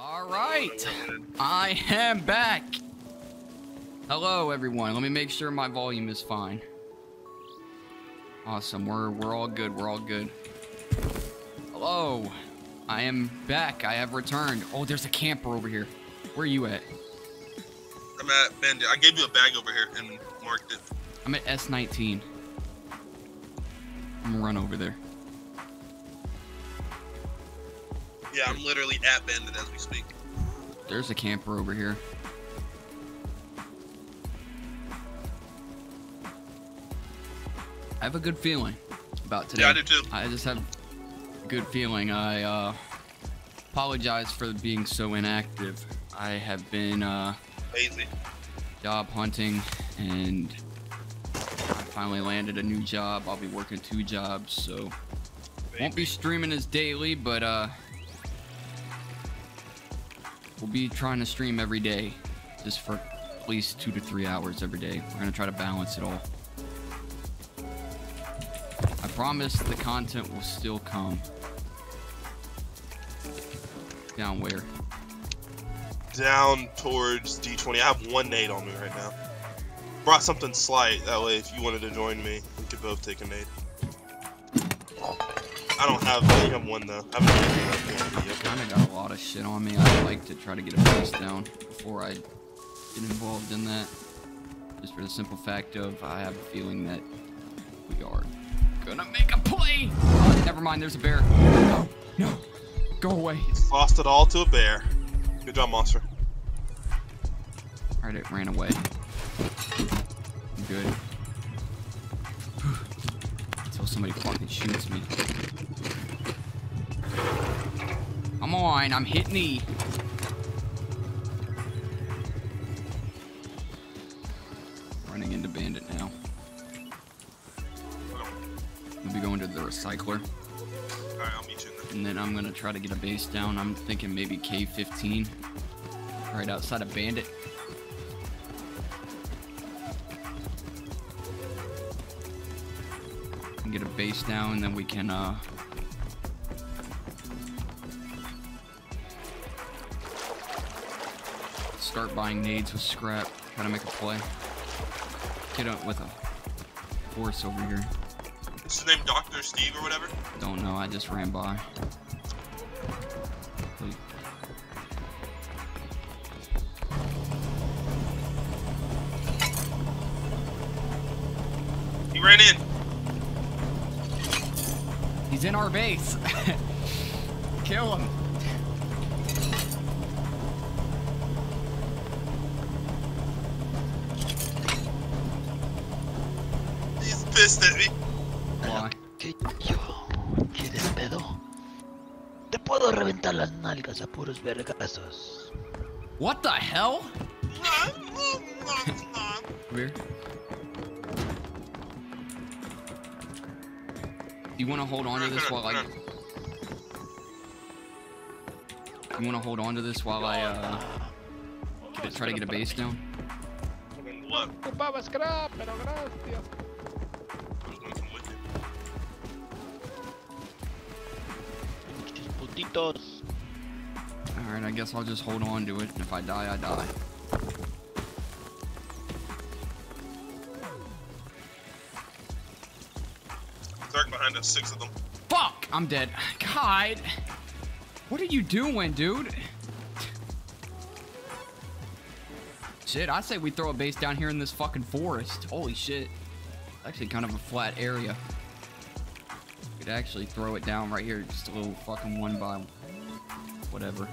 All right, I am back. Hello, everyone. Let me make sure my volume is fine. Awesome. We're we're all good. We're all good. Hello. I am back. I have returned. Oh, there's a camper over here. Where are you at? I'm at Bandit. I gave you a bag over here and marked it. I'm at S19. I'm gonna run over there. Yeah, I'm literally at Bandit as we speak. There's a camper over here. I have a good feeling about today. Yeah, I do too. I just have a good feeling. I uh, apologize for being so inactive. I have been uh, Lazy. job hunting and I finally landed a new job. I'll be working two jobs, so won't be streaming as daily, but uh, we'll be trying to stream every day, just for at least two to three hours every day. We're gonna try to balance it all. I promise the content will still come. Down where? Down towards D20. I have one nade on me right now. Brought something slight. That way, if you wanted to join me, we could both take a nade. I don't have. I only have one though. I haven't yet. Kinda got a lot of shit on me. I'd like to try to get a face down before I get involved in that. Just for the simple fact of I have a feeling that we are gonna make a play. Oh, uh, never mind, there's a bear. No, no, go away. Lost it all to a bear. Good job, monster. Alright, it ran away. I'm good. Until somebody fucking shoots me. Come on, I'm hitting E. Running into bandit now. We'll be going to the recycler, Alright, I'll meet you and then I'm gonna try to get a base down. I'm thinking maybe K15, right outside of Bandit. Get a base down, and then we can uh, start buying nades with scrap. Try to make a play. Get up with a horse over here. Is his name Dr. Steve or whatever? Don't know, I just ran by. He ran in. He's in our base. Puros vergazos. What the hell? Weird. You want to hold on to this while I? You want to hold on to this while I uh get it, try to get a base down? What? Ocupaba scrap, pero gracias. I was going to come with you. Muchos putitos. All right, I guess I'll just hold on to it. and If I die, I die. Dark behind us, six of them. Fuck! I'm dead. God! What are you doing, dude? Shit, I say we throw a base down here in this fucking forest. Holy shit. Actually, kind of a flat area. Could actually throw it down right here, just a little fucking one by whatever.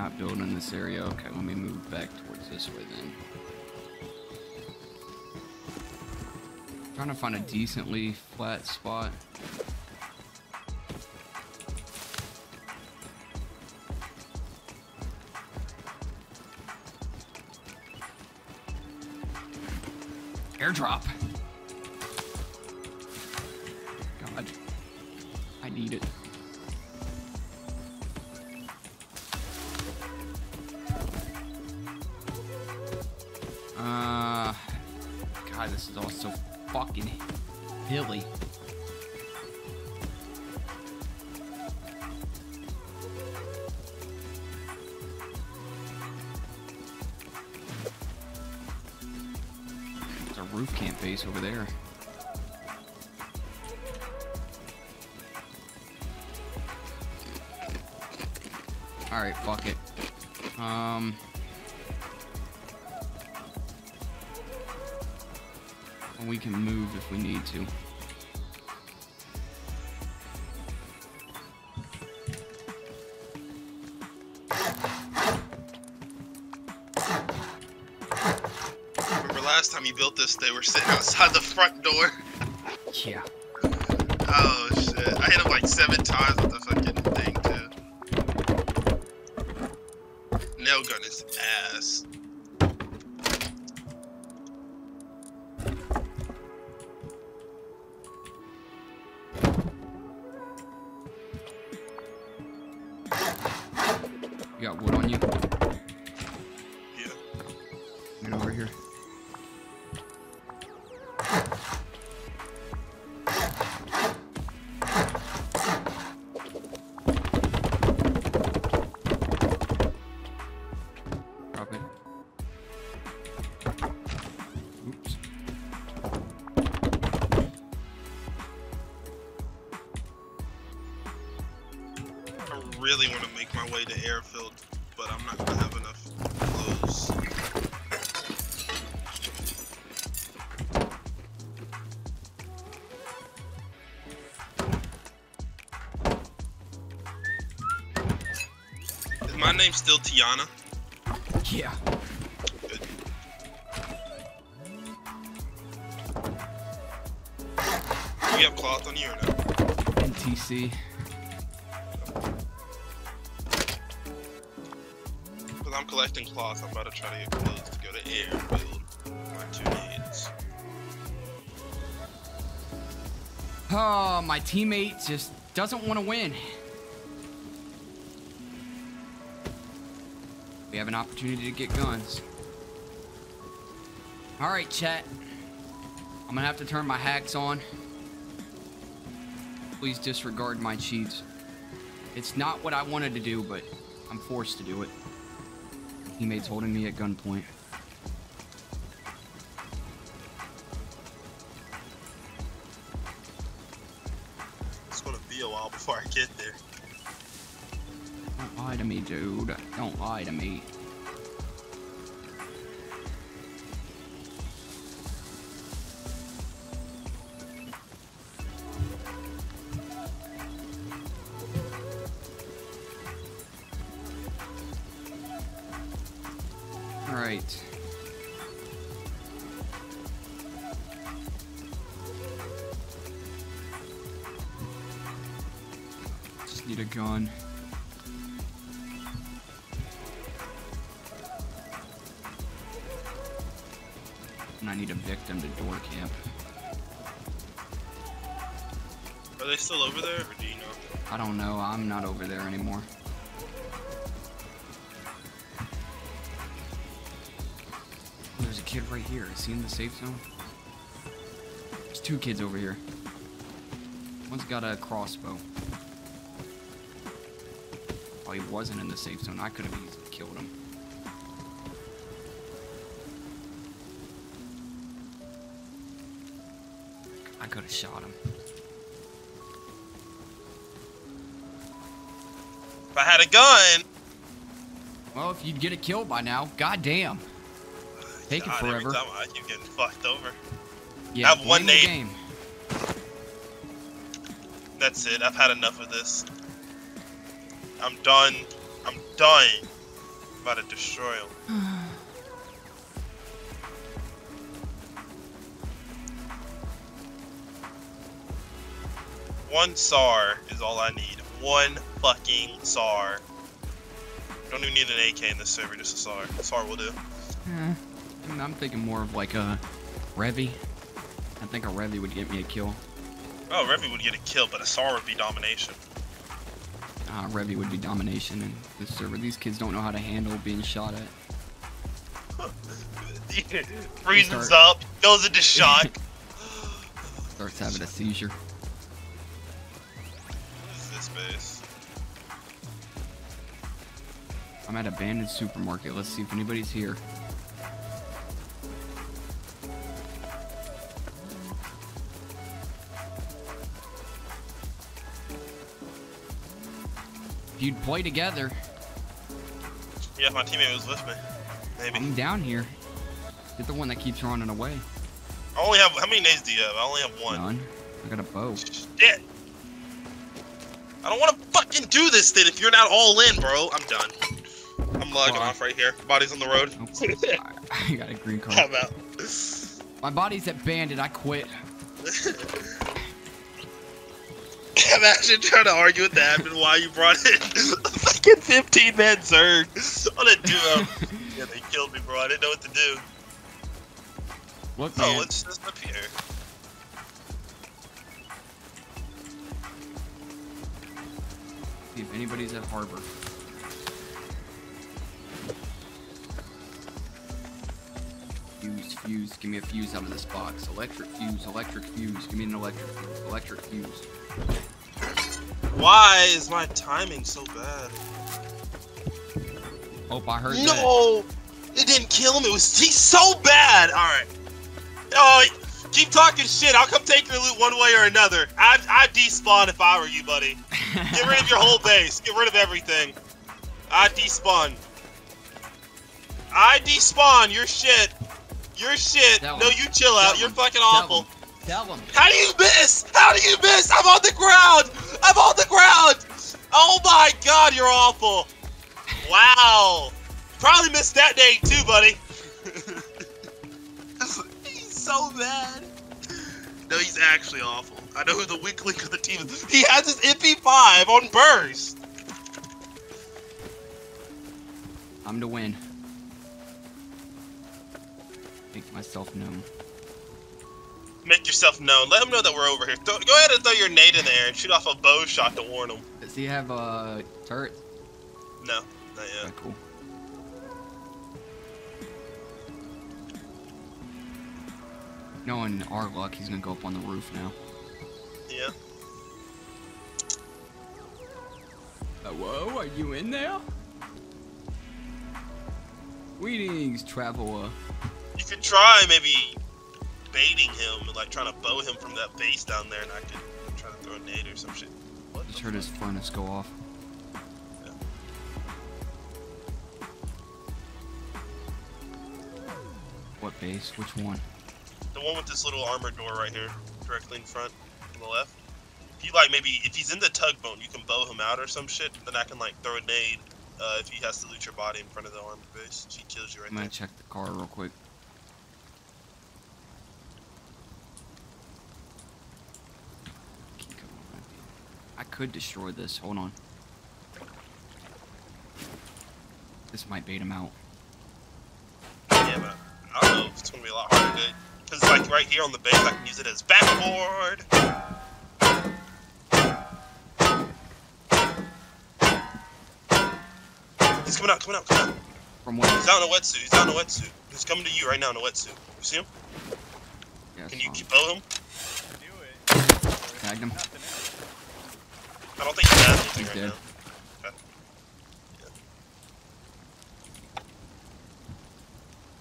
not build in this area. Okay, let me move back towards this way then. I'm trying to find a decently flat spot. Airdrop. We can move if we need to. Remember last time you built this, they were sitting outside the front door. Yeah. Oh shit! I hit him like seven times clothes. Is my name still Tiana? Yeah. Good. Do you have cloth on you or no? NTC. Collecting cloth, I'm about to try to get clothes to go to airfield. My two nades. Oh, my teammate just doesn't want to win. We have an opportunity to get guns. Alright, chat. I'm gonna have to turn my hacks on. Please disregard my cheats. It's not what I wanted to do, but I'm forced to do it. Teammates holding me at gunpoint. It's gonna be a while before I get there. Don't lie to me, dude. Don't lie to me. I don't know. I'm not over there anymore. There's a kid right here. Is he in the safe zone? There's two kids over here. One's got a crossbow. Oh, he wasn't in the safe zone. I could have easily killed him. I had a gun, Well, if you'd get a kill by now, goddamn. Take it God, every forever. time I keep getting fucked over. Yeah, I have one nade. game. That's it. I've had enough of this. I'm done. I'm done. I'm about to destroy him. One SAR is all I need. One fucking SAR. Don't even need an AK in this server, just a SAR. A SAR will do. Eh, I'm- I'm thinking more of like a Revy. I think a Revy would get me a kill. Oh, Revy would get a kill, but a SAR would be domination. Uh, Revy would be domination in this server. These kids don't know how to handle being shot at. Freezes start- up, goes into shock. Starts having a seizure. What is this base? I'm at abandoned supermarket. Let's see if anybody's here. If you'd play together, Yeah, if my teammate was with me. Maybe. I'm down here. You're the one that keeps running away. I only have. How many nades do you have? I only have one. None. I got a bow. Shit. I don't want to fucking do this thing if you're not all in, bro. I'm done. I'm logging off right here. Body's on the road. I, got a green card. I'm out. My body's at bandit. I quit. Imagine trying to argue with the admin why you brought in a fucking 15 man Zerg on a duo. yeah, they killed me, bro. I didn't know what to do. Look, Oh, man. what's this up here? See if anybody's at harbor. Fuse, fuse. Give me a fuse out of this box. Electric fuse, electric fuse. Give me an electric fuse, electric fuse. Why is my timing so bad? Hope I heard that. No! It didn't kill him. It was he's so bad. All right. Oh, keep talking shit. I'll come take your loot one way or another. I'd, I'd despawn if I were you, buddy. Get rid of your whole base. Get rid of everything. I'd despawn. I despawn. Your shit. Your shit. No, him. you chill out. You're him. fucking awful. him. Tell them. How do you miss? How do you miss? I'm on the ground. I'm on the ground. Oh my god, you're awful. Wow. Probably missed that day too, buddy. he's so bad. No, he's actually awful. I know who the weak link of the team is. He has his MP5 on burst. I'm to win. Make myself known. Make yourself known. Let them know that we're over here. Throw, go ahead and throw your nade in there and shoot off a bow shot to warn them. Does he have a turret? No, not yet. Okay, cool. Knowing our luck, he's gonna go up on the roof now. Yeah. Uh, Hello, are you in there? Greetings, traveler. You could try maybe baiting him, like trying to bow him from that base down there, and I could try to throw a nade or some shit. What Just the heard his furnace go off. Yeah. What base? Which one? The one with this little armored door right here, directly in front, on the left. If you like, maybe if he's in the tugboat, you can bow him out or some shit. Then I can like throw a nade uh, if he has to loot your body in front of the armored base. She kills you right I'm gonna there. check the car real quick. Keep going. I could destroy this. Hold on. This might bait him out. Yeah, but I don't know if it's gonna be a lot harder to. Cause like right here on the base, I can use it as backboard. He's coming out, coming out, coming out. From what? He's out in a wetsuit. He's out in a wetsuit. He's coming to you right now in a wetsuit. You see him? Yeah, Can you fine. keep bow him? Tagged him. I don't think he has anything He's right dead. now. Okay. Yeah.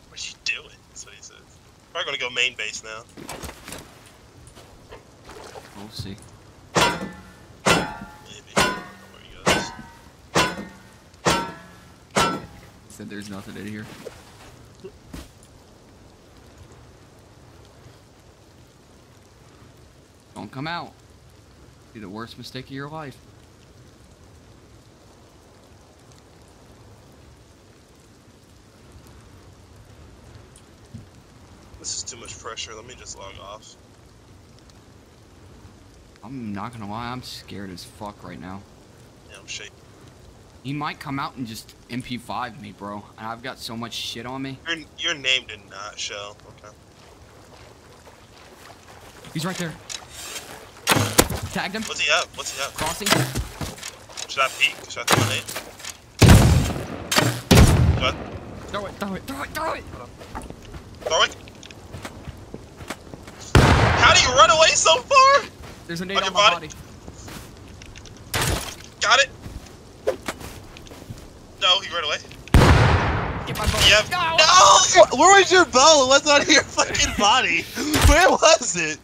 What's he doing? That's what he says. Probably gonna go main base now. We'll see. Maybe. I don't know where he goes. Said there's nothing in here. Don't come out. Be the worst mistake of your life. This is too much pressure. Let me just log off. I'm not gonna lie, I'm scared as fuck right now. Yeah, I'm shaking. He might come out and just MP5 me, bro. And I've got so much shit on me. Your your name did not show. Okay. He's right there. Tagged him. What's he up? What's he up? Crossing. Should I peek? Should I throw a nade? What? Throw it, throw it, throw it, throw it. Throw it. How do you run away so far? There's a nade On on, your my body? body. Got it. No, he ran away. Get my bow. Yep. No! No! Where was your bow? It wasn't on your fucking body. Where was it?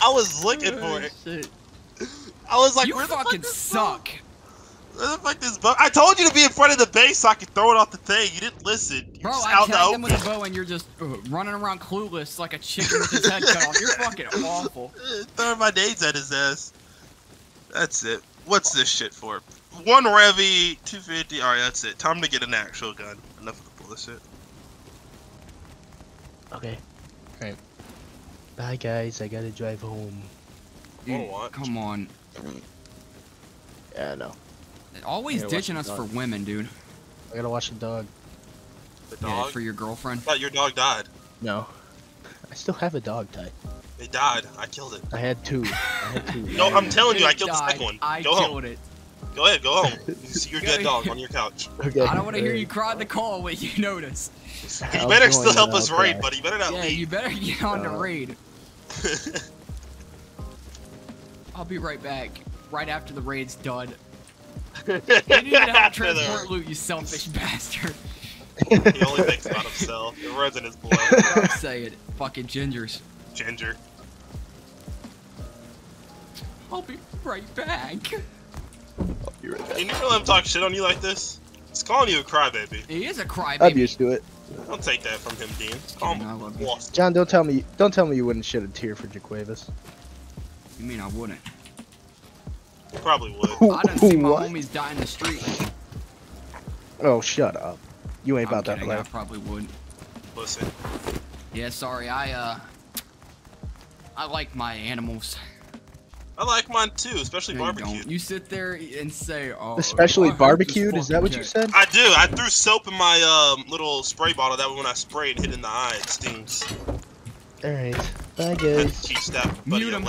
I was looking for it. Oh, shit. I was like, you where the fucking fuck is bow? Suck. Where the fuck is bow? I told you to be in front of the base so I could throw it off the thing. You didn't listen. You Bro, just I out in the tagged him with open. a bow and you're just uh, running around clueless like a chicken with his head cut off. You're fucking awful. Throwing my nades at his ass. That's it. What's this shit for? One Revy, 250. Alright, that's it. Time to get an actual gun. Enough of the bullshit. Okay. Alright. Bye guys, I gotta drive home. Wanna Dude, watch? come on. Yeah, no. Always ditching us for women, dude. I gotta watch the dog. The Yeah, dog? for your girlfriend. I thought your dog died. No. I still have a dog type. It died. I killed it. I had two. I had two. No, I'm telling you, I It killed the second one. I Go killed home. it. Go ahead, go home. You see your dead dog on your couch. Okay. I don't want to hear you cry in the call when you notice. You I'll better still help us I'll raid, buddy. You better not Yeah, leave. you better get on the Uh, raid. I'll be right back. Right after the raid's done. You need to help After the- transport loot, you selfish bastard. He only thinks about himself. It runs in his blood. Say it. Fucking gingers. Ginger. I'll be right back. You're right. Can you never let him talk shit on you like this? He's calling you a crybaby. He is a crybaby. I'm used to it. Don't take that from him, Dean. Call kidding, I him love you. John, don't tell me. Don't tell me you wouldn't shed a tear for Jaquavis. You mean I wouldn't? Probably would. I didn't see my What? homies die in the street. Oh, shut up. You ain't I'm about that kidding, I probably would. Listen. Yeah, sorry. I uh, I like my animals. I like mine too, especially No, you barbecue. don't. You sit there and say, "Oh, Especially I hate this barbecued. Is that what fucking you said? I do. I threw soap in my um, little spray bottle. That way when I spray it, hit in the eye, it stings. All right. Bye, guys. teach that buddy Mute a 'em.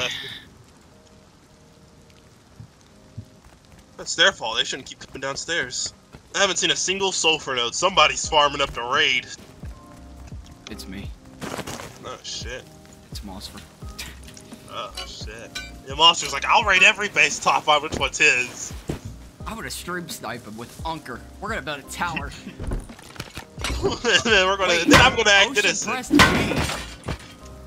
That's their fault. They shouldn't keep coming downstairs. I haven't seen a single sulfur node. Somebody's farming up the raid. It's me. Oh shit. It's Mossford. Oh shit. The monster's like, I'll raid every base top five. Which one's his? I would have stream sniped him with Unker. We're gonna build a tower. then we're gonna. Wait, then I'm gonna act innocent.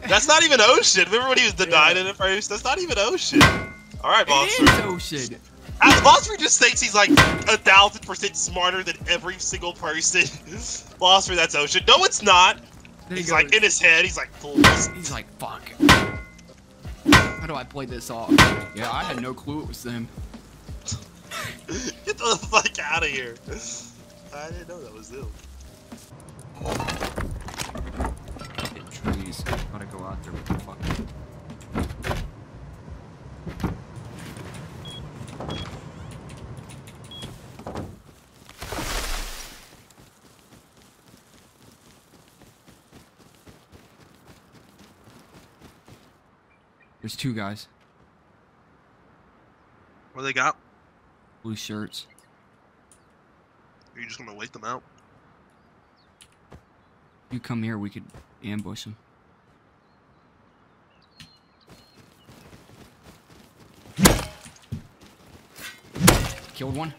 That's not even ocean. Remember when he was denied it at first? That's not even ocean. All right, It monster. is Ocean. Monster just thinks he's like a thousand percent smarter than every single person. Monster, that's ocean. No, it's not. Then he He's like in his head. He's like, fools. he's like, fuck. How do I play this off? Yeah, I had no clue it was them. Get the fuck out of here. I didn't know that was them. Trees. Gotta go out there with There's two guys, What they got? blue shirts. Are you just gonna wait them out? You come here, we could ambush them. Killed one.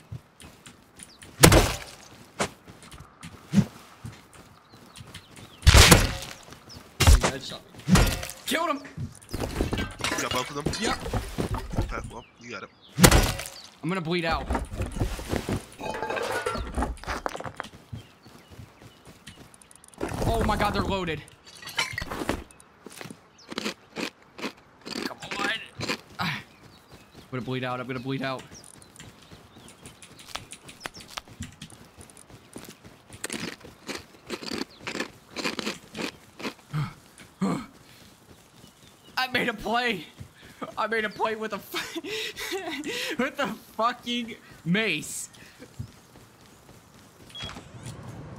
Killed him. You got both of them? Yep. Okay, well, you got it. I'm gonna bleed out. Oh my god, they're loaded. Come on. I'm gonna bleed out, I'm gonna bleed out. I made a play. I made a play with a with a fucking mace.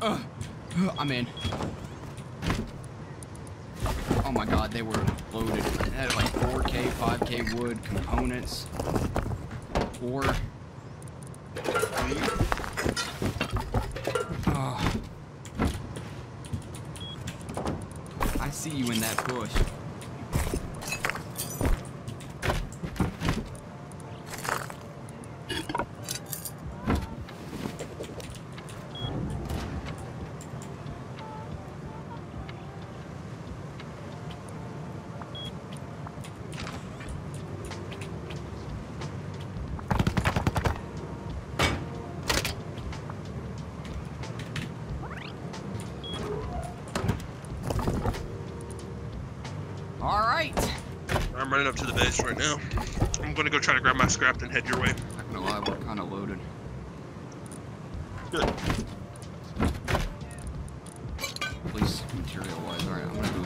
Ugh. I'm in. Oh my god, they were loaded. It had like 4K, 5K wood, components, ore. Oh. I see you in that bush. All right. I'm running up to the base right now. I'm gonna go try to grab my scrap and head your way. Not gonna lie, we're kind of loaded. Good. At least material-wise. All right, I'm gonna go.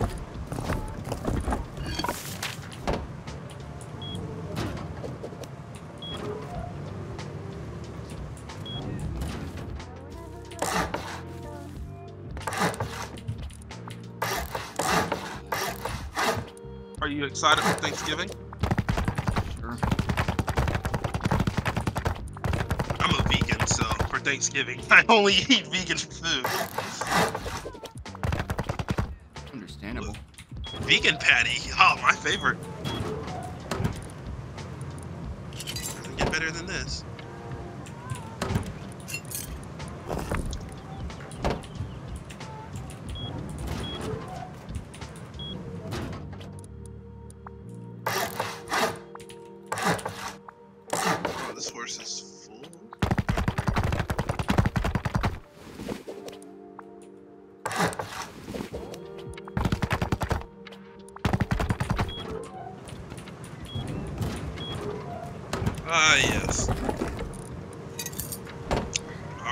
Are excited for Thanksgiving? Sure. I'm a vegan, so for Thanksgiving, I only eat vegan food. Understandable. Vegan patty. Oh, my favorite. Doesn't get better than this.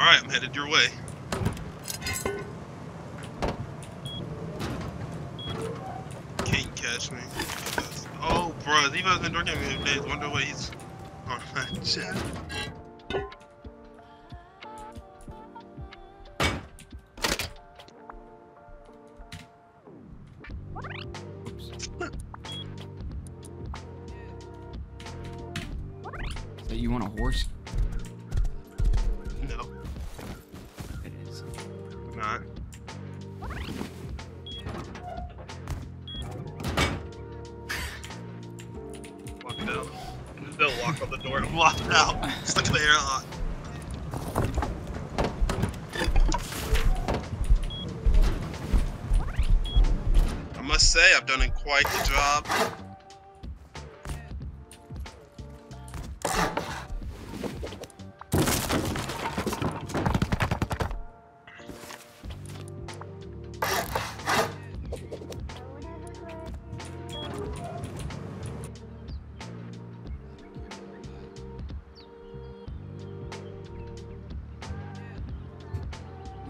Alright, I'm headed your way. Can't catch me. Oh, bro, Evo's been working me days. Wonder what he's on oh, my chat.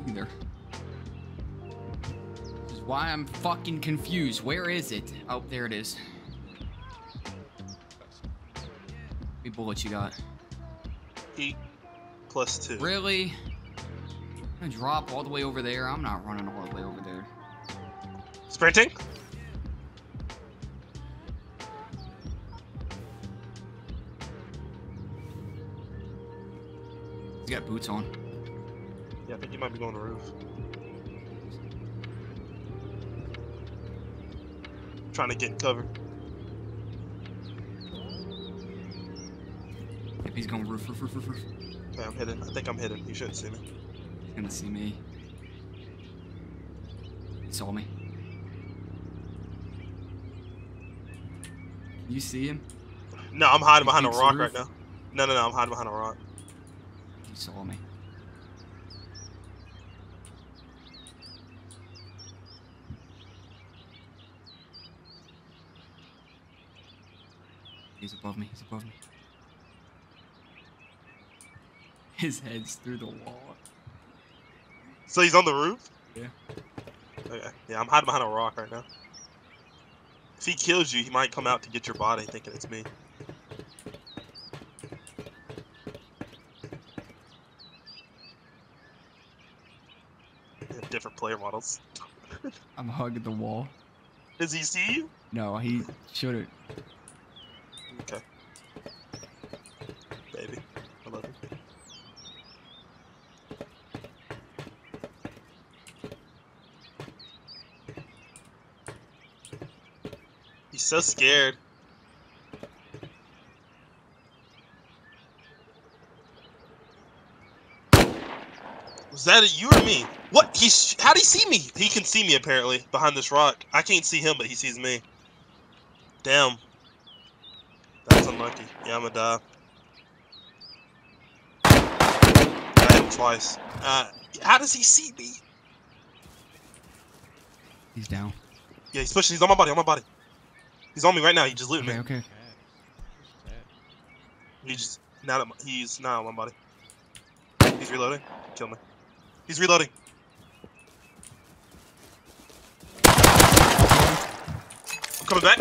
Either. This is why I'm fucking confused. Where is it? Oh, there it is. How many bullets you got? Eight plus two. Really? I'm gonna drop all the way over there. I'm not running all the way over there. Sprinting? He's got boots on. Yeah, I think you might be going to the roof. Trying to get in cover. Yep, he's going roof, roof, roof, roof, roof. Okay, I'm hidden. I think I'm hidden. You shouldn't see me. He's gonna see me. He saw me. You see him? No, I'm hiding behind a rock roof? right now. No, no, no, I'm hiding behind a rock. He saw me. He's above me. He's above me. His head's through the wall. So he's on the roof? Yeah. Okay. Yeah, I'm hiding behind a rock right now. If he kills you, he might come out to get your body thinking it's me. Different player models. I'm hugging the wall. Does he see you? No, he shouldn't. So scared. Was that you or me? What? He's how would he see me? He can see me apparently behind this rock. I can't see him, but he sees me. Damn. That's unlucky. Yeah, I'm gonna die. I hit him twice. Uh, how does he see me? He's down. Yeah, he's pushing. He's on my body. On my body. He's on me right now. He just looting Okay, me. okay. He just now that he's now on my body. He's reloading. Kill me. He's reloading. I'm coming back.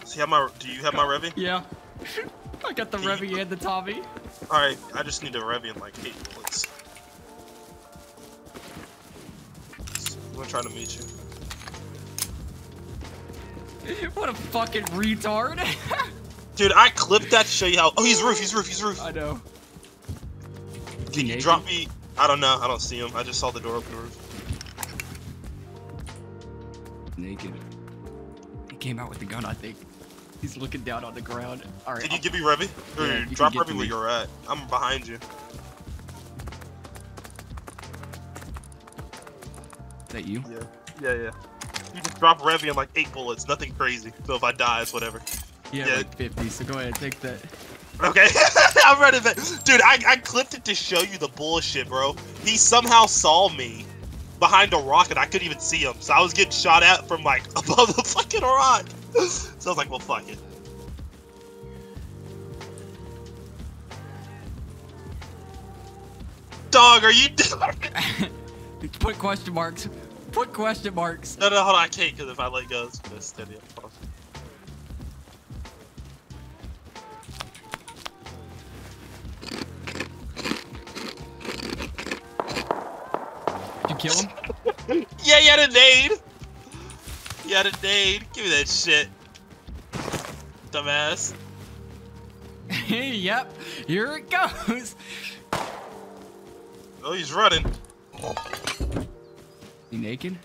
Does he have my? Do you have my Revy? Yeah. I got the Revy and the Tommy. All right, I just need a Revy in like eight gonna try to meet you. What a fucking retard. Dude, I clipped that to show you how. Oh, he's roof. He's roof. He's roof. I know. Can you drop me? I don't know. I don't see him. I just saw the door open the roof. Naked. He came out with the gun, I think. He's looking down on the ground. All right. Can you I'll- give me Revy? Yeah, drop Revy where me. you're at. I'm behind you. That you? Yeah. Yeah, yeah. You just drop Revy in like eight bullets. Nothing crazy. So if I die, it's whatever. Yeah, Yeah. like 50. So go ahead, take that. Okay, I'm ready. To... Dude, I, I clipped it to show you the bullshit, bro. He somehow saw me behind a rock and I couldn't even see him. So I was getting shot at from like above the fucking rock. So I was like, well, fuck it. Dog, are you Put question marks. Put question marks. No, no, hold on. I can't because if I let go, it's gonna steady up. Did you kill him? Yeah, you had a nade. You had a nade. Give me that shit. Dumbass. yep. Here it goes. Oh, he's running. You naked?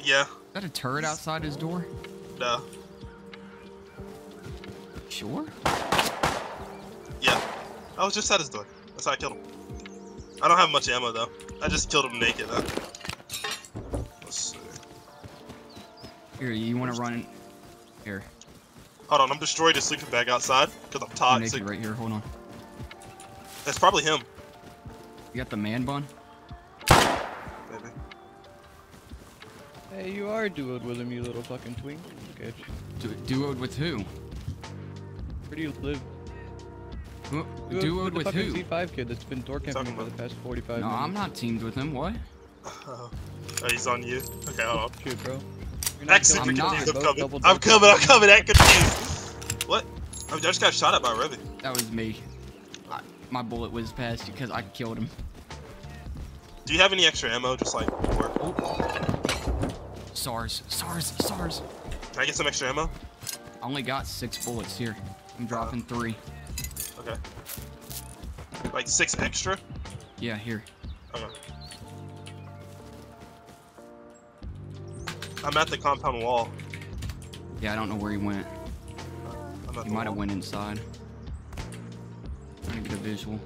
Yeah. Is that a turret outside his door? No. Sure. Yeah. Oh, I was just at his door. That's how I killed him. I don't have much ammo though. I just killed him naked though. Let's see. Here, you want to run? Here. Hold on, I'm destroyed his sleeping bag outside because I'm I'm toxic. naked right here. Hold on. That's probably him. You got the man bun? Maybe. Hey, you are duoed with him, you little fucking twink. Okay. Du- duoed with who? Where do you live? Who- Duoed Duoed the with fucking who? C5 kid that's been door camping for the past 45 No, minutes. I'm not teamed with him. What? Oh, he's on you. Okay, hold on. Shoot, bro. You're Act killing I'm me. not. I'm Both coming. I'm double. coming. I'm coming. Act confused. What? I just got shot at by Revy. That was me. My bullet whizzed past you because I killed him. Do you have any extra ammo? Just like, for, SARS. SARS. SARS. can I get some extra ammo? I only got six bullets here. I'm dropping three. Okay. Like six extra? Yeah, here. Okay. I'm at the compound wall. Yeah, I don't know where he went. He might have went inside. Get a visual.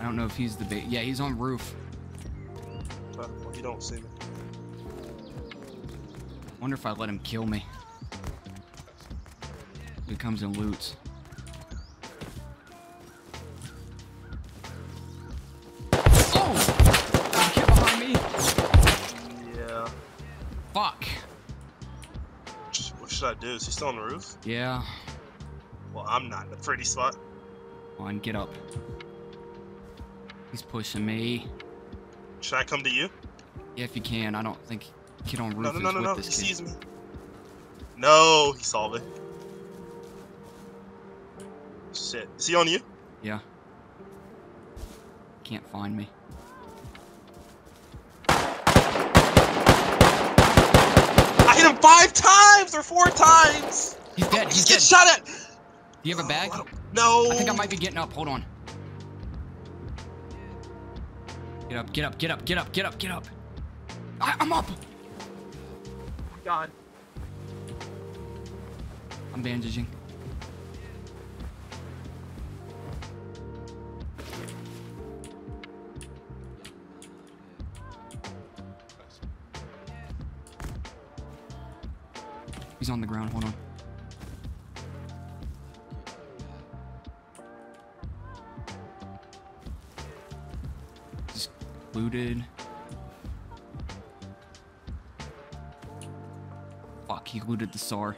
I don't know if he's the bait. Yeah, he's on roof. Well, you don't see me. Wonder if I let him kill me. He comes and loots. Oh! Kid behind me. Yeah. Fuck. Should I do? Is he still on the roof? Yeah. Well, I'm not in a pretty spot. Come on, get up. He's pushing me. Should I come to you? Yeah, if you can. I don't think Kid on roof No, no, no, is no, with no. He kid. sees me. No, he saw me. Shit. Is he on you? Yeah. Can't find me. I hit him five times or four times. He's dead. He's He's dead. getting shot at. Do you have a bag? No. I think I might be getting up. Hold on. Get up, get up, get up, get up, get up, get up. I, I'm up. God. I'm bandaging. He's on the ground. Hold on. Just looted. Fuck, he looted the SAR.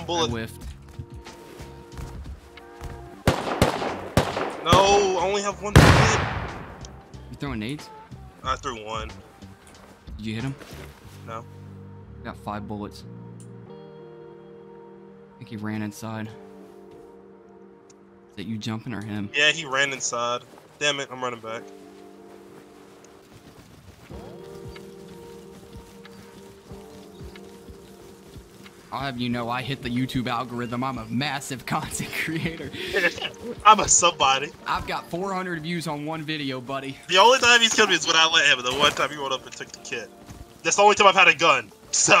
One I bullet. whiffed. No, I only have one bullet. You throwing nades? I threw one. Did you hit him? No. Got five bullets. I think he ran inside. Is that you jumping or him? Yeah, he ran inside. Damn it, I'm running back. I'll have you know I hit the YouTube algorithm. I'm a massive content creator. I'm a somebody. I've got 400 views on one video, buddy. The only time he's killed me is when I let him, and the one time he went up and took the kit. That's the only time I've had a gun. So,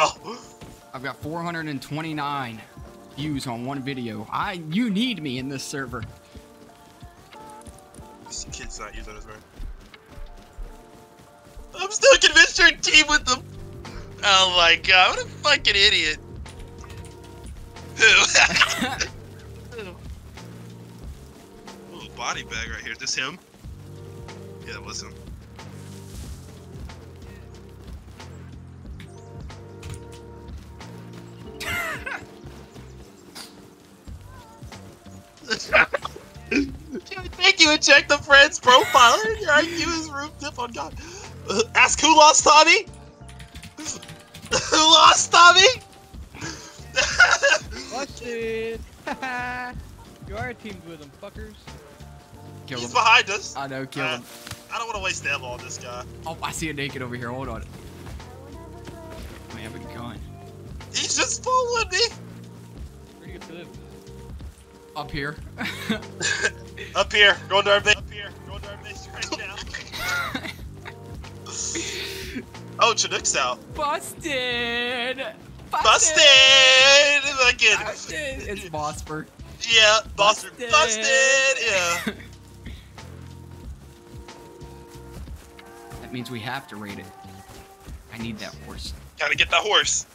I've got 429 views on one video. I you need me in this server. this kid's not using his gun. I'm still convinced you're in team with them. Oh my god, what a fucking idiot. Ooh, body bag right here. Is this him? Yeah, that was him. Thank you and check the friend's profile. Your IQ is roofed up on God. Uh, ask who lost Tommy? who lost Tommy? Busted! you are teamed with them, fuckers. Kill He's him. behind us. I know, kill Uh, him. I don't want to waste ammo on this guy. Oh, I see a naked over here. Hold on. I have a gun. He's just following me. Where do you live? Up here. Up here, going to our base. Up here, going to our base right now. oh, Chinook's out. Busted! Busted! Fucking. Busted! It's Bosper. Yeah, Busted. Busted. Busted. Yeah. That means we have to raid it. I need that horse. Gotta get that horse.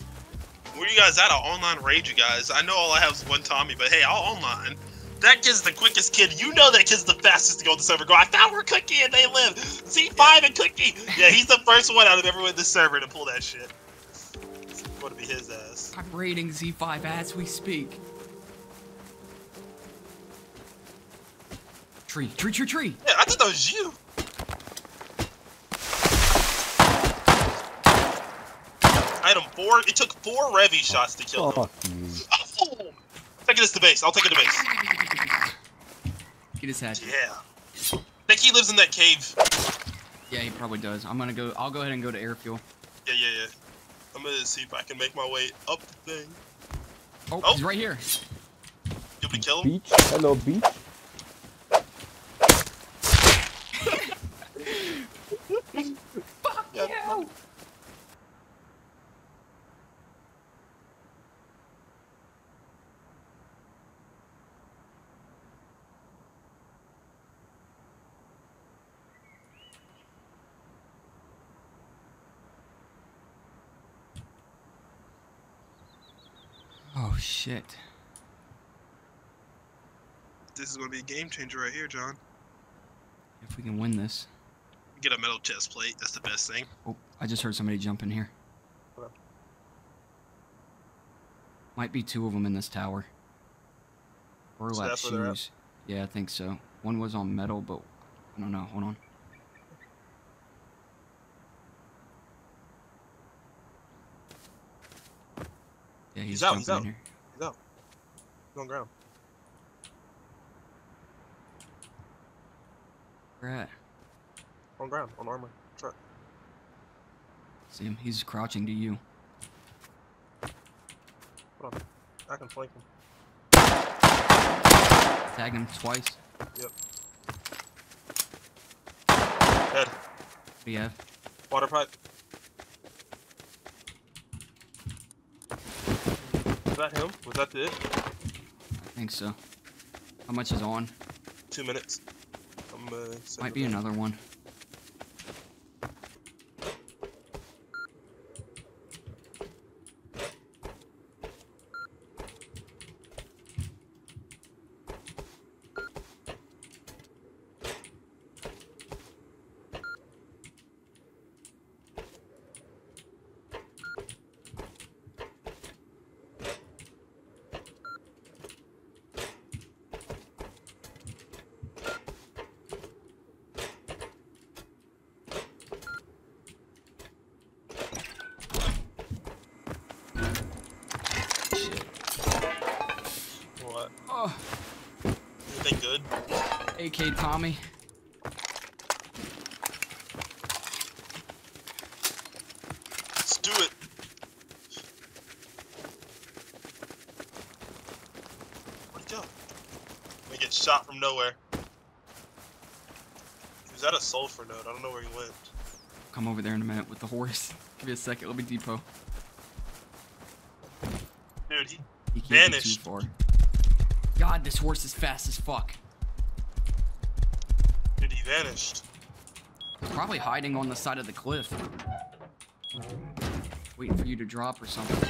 Where you guys at? I'll online raid you guys. I know all I have is one Tommy, but hey, I'll online. That kid's the quickest kid. You know that kid's the fastest to go on the server. Go, I found where Cookie and they live. Z5 and Cookie. Yeah, he's the first one out of everyone in the server to pull that shit. It's to be his ass. I'm raiding Z5 as we speak. Tree, tree, tree, tree. Yeah, I thought that was you. I had him four. It took four Revy shots to kill him. Fuck you. Oh! Take it to the base. I'll take it to base. Get his head. Yeah. I think he lives in that cave. Yeah, he probably does. I'm gonna go. I'll go ahead and go to airfield. Yeah, yeah, yeah. I'm gonna see if I can make my way up the thing. Oh, Oh. he's right here. Did we kill him? Beach? Hello, beach? Oh shit. This is gonna be a game changer right here, John. If we can win this. Get a metal chest plate. That's the best thing. Oh, I just heard somebody jump in here. What? Might Might be two of them in this tower. So Burlap that's where they're at? shoes. Yeah, I think so. One was on metal, but I don't know. Hold on. Yeah, he's, He's out, he's jumping in out. here. He's out. He's on ground. Where at? On ground. On armor. Truck. See him? He's crouching to you. Hold on. I can flank him. Tag him twice. Yep. Dead. What do you have? Water pipe. Was that him? Was that it? I think so. How much is on? Two minutes. I'm, uh, Might be another one. Shit. What? Oh, Anything good? AK Tommy. Let's do it. Where'd he go? We get shot from nowhere. He was at a sulfur node. I don't know where he went. Come over there in a minute with the horse. Give me a second. Let me depot. Dude, he, He can't be too Vanished. far. God, this horse is fast as fuck. Vanished. Probably hiding on the side of the cliff. Waiting for you to drop or something.